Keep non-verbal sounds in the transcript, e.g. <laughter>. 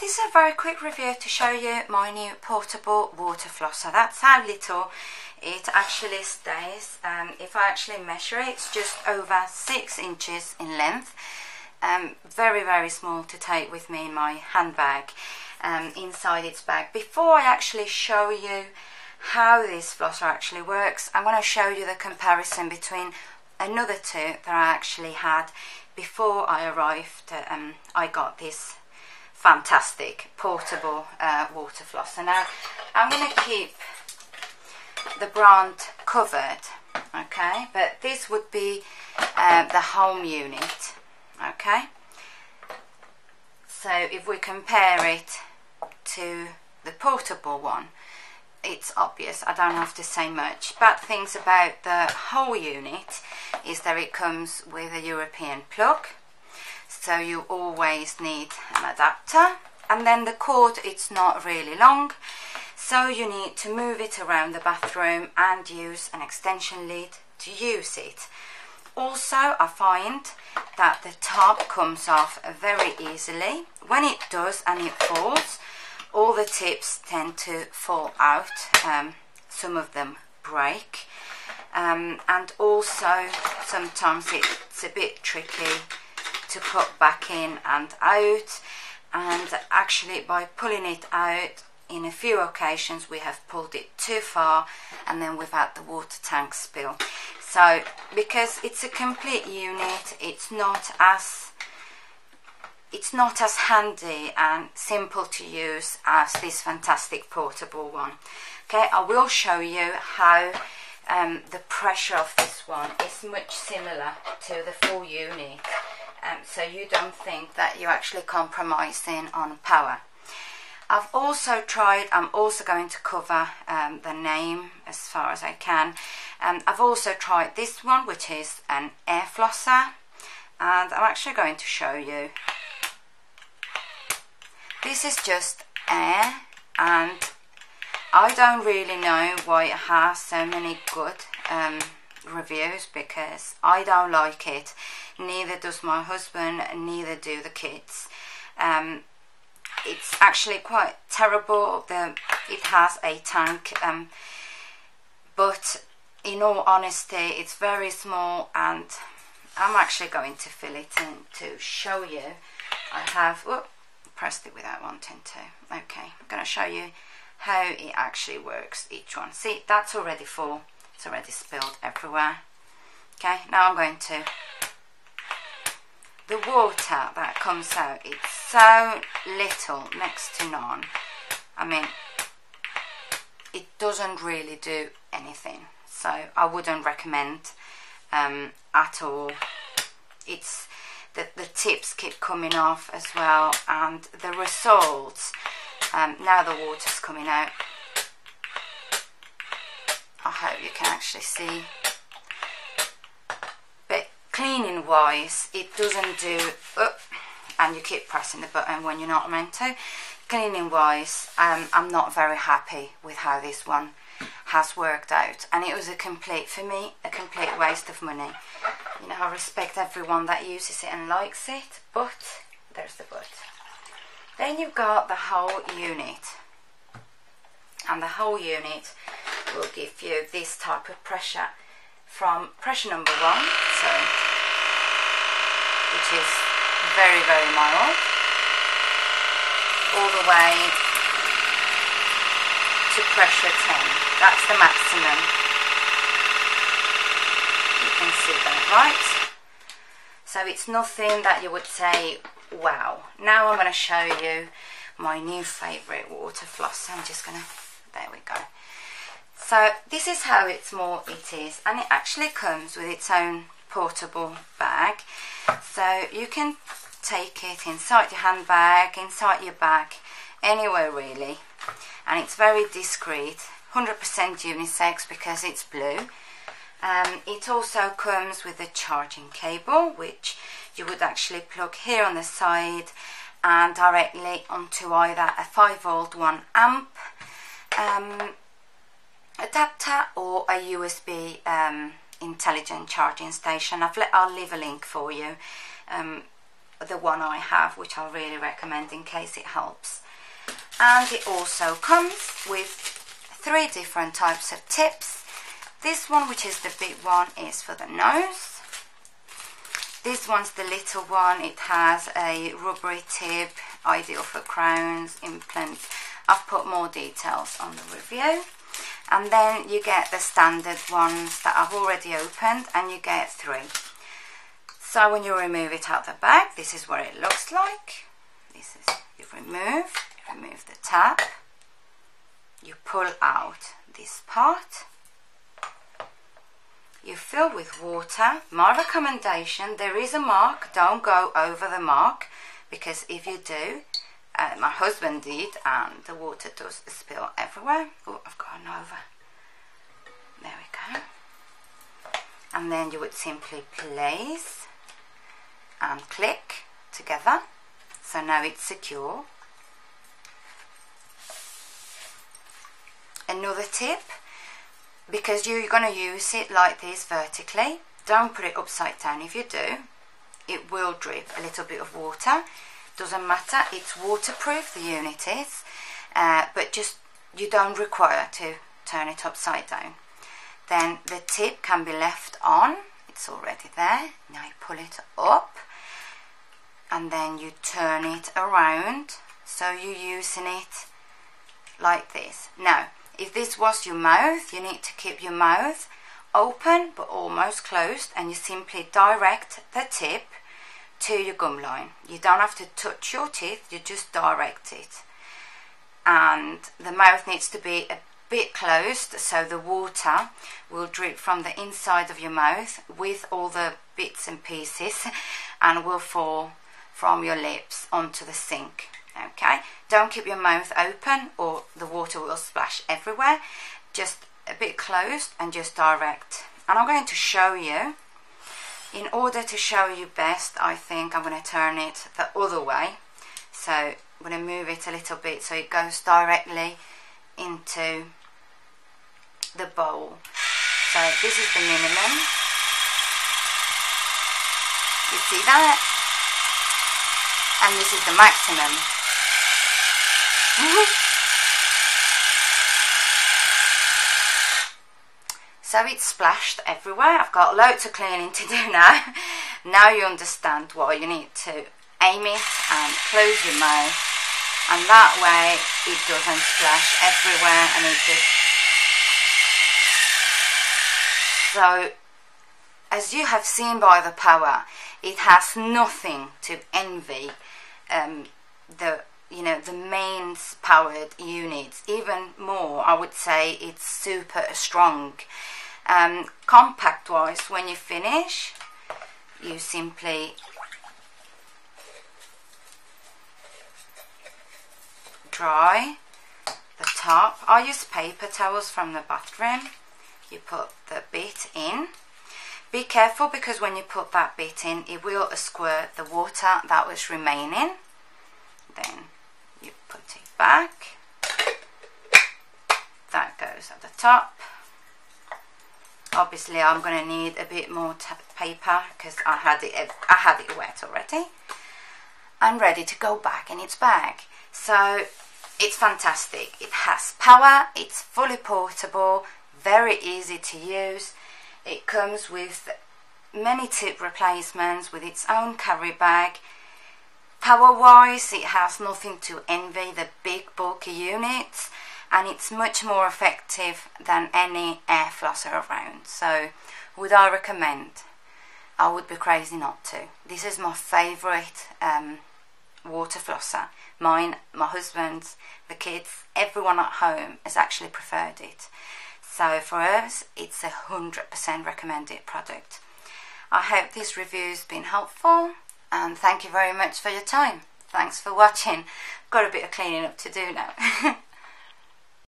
this is a very quick review to show you my new portable water flosser. That's how little it actually stays. Um, if I actually measure it, it's just over six inches in length. Um, very, very small to take with me in my handbag um, inside its bag. Before I actually show you how this flosser actually works, I'm going to show you the comparison between another two that I actually had before I arrived. Um, I got this fantastic portable uh, water flosser. Now I'm going to keep the brand covered, okay, but this would be uh, the home unit, okay. So if we compare it to the portable one, it's obvious, I don't have to say much. Bad things about the whole unit is that it comes with a European plug, so you always need an adapter. And then the cord, it's not really long, so you need to move it around the bathroom and use an extension lead to use it. Also, I find that the top comes off very easily. When it does and it falls, all the tips tend to fall out. Um, some of them break. Um, and also, sometimes it's a bit tricky to put back in and out. And actually, by pulling it out, in a few occasions we have pulled it too far and then we've had the water tank spill. So, because it's a complete unit, it's not as it's not as handy and simple to use as this fantastic portable one. Okay, I will show you how um, the pressure of this one is much similar to the full unit. Um, so you don't think that you're actually compromising on power. I've also tried, I'm also going to cover um, the name as far as I can. Um, I've also tried this one, which is an air flosser, and I'm actually going to show you this is just air and I don't really know why it has so many good um, reviews because I don't like it. Neither does my husband, neither do the kids. Um, it's actually quite terrible. The, it has a tank, um, but in all honesty, it's very small and I'm actually going to fill it in to show you. I have, whoop, pressed it without wanting to. Okay, I'm going to show you how it actually works, each one. See, that's already full. It's already spilled everywhere. Okay, now I'm going to... The water that comes out, it's so little, next to none. I mean, it doesn't really do anything. So I wouldn't recommend um, at all. It's the, the tips keep coming off as well and the results um, now the water's coming out hope you can actually see but cleaning wise it doesn't do oh, and you keep pressing the button when you're not meant to cleaning wise um, I'm not very happy with how this one has worked out and it was a complete for me a complete waste of money you know, I respect everyone that uses it and likes it, but there's the but. Then you've got the whole unit. And the whole unit will give you this type of pressure from pressure number one, so which is very, very mild, all the way to pressure 10. That's the maximum You can see that, right? So it's nothing that you would say, wow. Now I'm going to show you my new favourite water floss. I'm just going to, there we go. So this is how it's more it is and it actually comes with its own portable bag. So you can take it inside your handbag, inside your bag, anywhere really. And it's very discreet, 100% unisex because it's blue. Um, it also comes with a charging cable which you would actually plug here on the side and directly onto either a 5 volt 1 amp um, adapter or a USB um, intelligent charging station. I've let, I'll leave a link for you. Um, the one I have, which I really recommend in case it helps. And it also comes with three different types of tips. This one, which is the big one, is for the nose. This one's the little one. It has a rubbery tip, ideal for crowns, implants. I've put more details on the review. And then you get the standard ones that I've already opened and you get three. So when you remove it out the bag, this is what it looks like. This is, you remove, remove the tap, you pull out this part, you fill with water. My recommendation, there is a mark, don't go over the mark because if you do, uh, my husband did and the water does spill everywhere. Oh, I've gone over. There we go. And then you would simply place and click together. So now it's secure. Another tip, because you're going to use it like this vertically, don't put it upside down. If you do, it will drip a little bit of water. Doesn't matter, it's waterproof, the unit is, uh, but just you don't require to turn it upside down. Then the tip can be left on, it's already there. Now you pull it up and then you turn it around so you're using it like this now if this was your mouth you need to keep your mouth open but almost closed and you simply direct the tip to your gum line you don't have to touch your teeth you just direct it and the mouth needs to be a bit closed so the water will drip from the inside of your mouth with all the bits and pieces <laughs> and will fall from your lips onto the sink. Okay, don't keep your mouth open or the water will splash everywhere. Just a bit closed and just direct. And I'm going to show you. In order to show you best, I think I'm going to turn it the other way. So I'm going to move it a little bit so it goes directly into the bowl. So this is the minimum. You see that? and this is the maximum. <laughs> so it's splashed everywhere. I've got loads of cleaning to do now. <laughs> now you understand why you need to aim it and close your mouth and that way it doesn't splash everywhere and it just so as you have seen by the power it has nothing to envy um, the you know the mains powered units even more I would say it's super strong um, compact wise when you finish you simply dry the top I use paper towels from the bathroom you put the bit in be careful because when you put that bit in, it will squirt the water that was remaining. Then you put it back. That goes at the top. Obviously, I'm going to need a bit more paper because I had it. I had it wet already. I'm ready to go back in its bag. So it's fantastic. It has power. It's fully portable. Very easy to use it comes with many tip replacements with its own carry bag. Power wise, it has nothing to envy the big bulky units and it's much more effective than any air flosser around. So, would I recommend? I would be crazy not to. This is my favourite um, water flosser. Mine, my husband's, the kids, everyone at home has actually preferred it. So for us, it's a 100% recommended product. I hope this review's been helpful and thank you very much for your time. Thanks for watching. Got a bit of cleaning up to do now. <laughs>